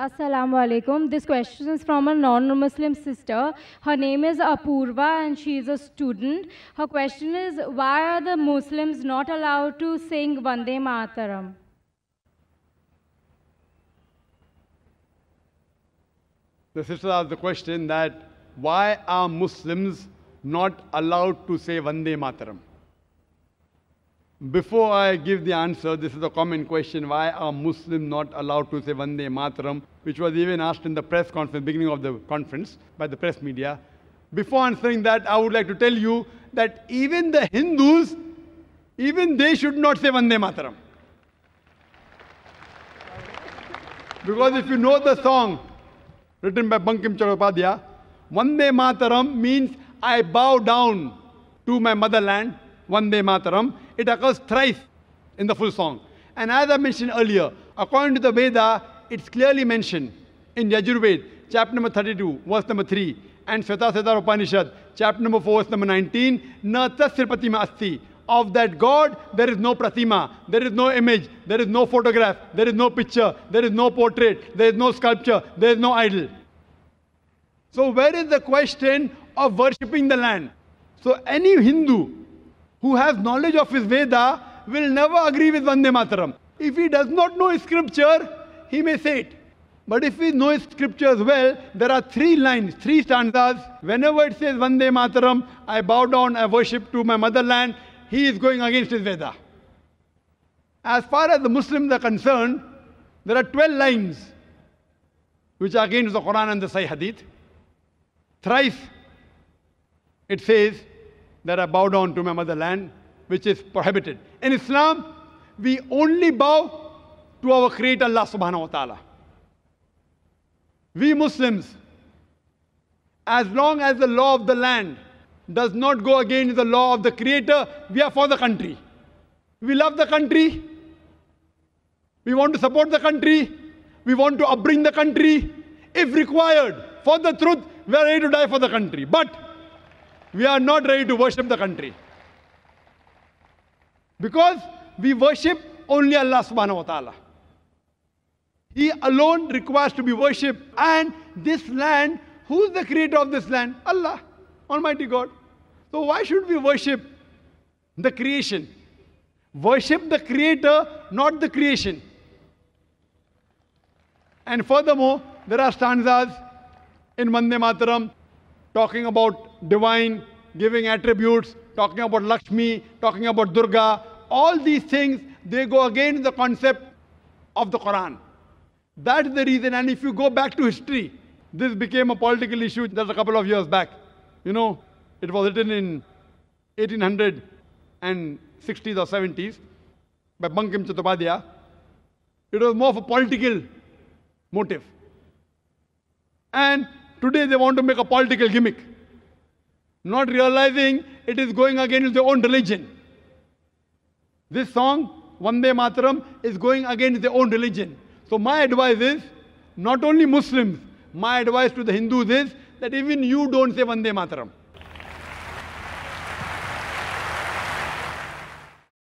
Assalamu alaikum. This question is from a non-Muslim sister. Her name is Apurva and she is a student. Her question is, why are the Muslims not allowed to sing Vande Mataram? The sister asked the question that why are Muslims not allowed to say Vande Mataram? Before I give the answer, this is a common question why are Muslims not allowed to say Vande Mataram, which was even asked in the press conference, beginning of the conference by the press media. Before answering that, I would like to tell you that even the Hindus, even they should not say Vande Mataram. Because if you know the song written by Bankim Chattopadhyay, Vande Mataram means I bow down to my motherland, Vande Mataram. It occurs thrice in the full song. And as I mentioned earlier, according to the Veda, it's clearly mentioned in Yajurved, chapter number 32, verse number 3, and Svetasvatara Upanishad, chapter number 4, verse number 19, Na tasya pratima asti. Of that God, there is no pratima, there is no image, there is no photograph, there is no picture, there is no portrait, there is no sculpture, there is no idol. So, where is the question of worshipping the land? So, any Hindu who has knowledge of his Veda will never agree with Vande Mataram. If he does not know scripture, he may say it. But if he knows scriptures well, there are three lines, three stanzas. Whenever it says Vande Mataram, I bow down, I worship to my motherland, he is going against his Veda. As far as the Muslims are concerned, there are 12 lines which are against the Quran and the Sahih Hadith. Thrice it says that I bow down to my motherland, which is prohibited. In Islam, we only bow to our Creator Allah subhanahu wa ta'ala. We Muslims, as long as the law of the land does not go against the law of the Creator, we are for the country. We love the country. We want to support the country. We want to upbring the country. If required, for the truth, we are ready to die for the country. But we are not ready to worship the country. Because we worship only Allah subhanahu wa ta'ala. He alone requires to be worshipped. And this land, who's the creator of this land? Allah, Almighty God. So why should we worship the creation? Worship the creator, not the creation. And furthermore, there are stanzas in Vande Mataram talking about divine, giving attributes, talking about Lakshmi, talking about Durga. All these things, they go against the concept of the Quran. That's the reason. And if you go back to history, this became a political issue just a couple of years back. You know, it was written in 1860s or 70s by Bankim Chattopadhyay. It was more of a political motive. And today they want to make a political gimmick, not realizing it is going against their own religion. This song, Vande Mataram, is going against their own religion. So my advice is, not only Muslims, my advice to the Hindus is that even you don't say Vande Mataram.